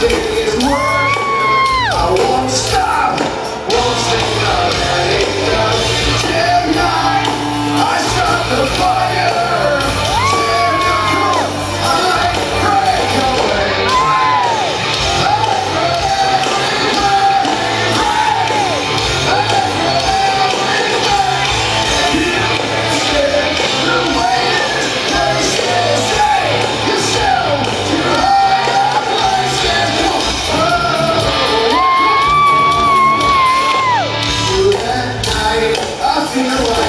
Thank you. you know what?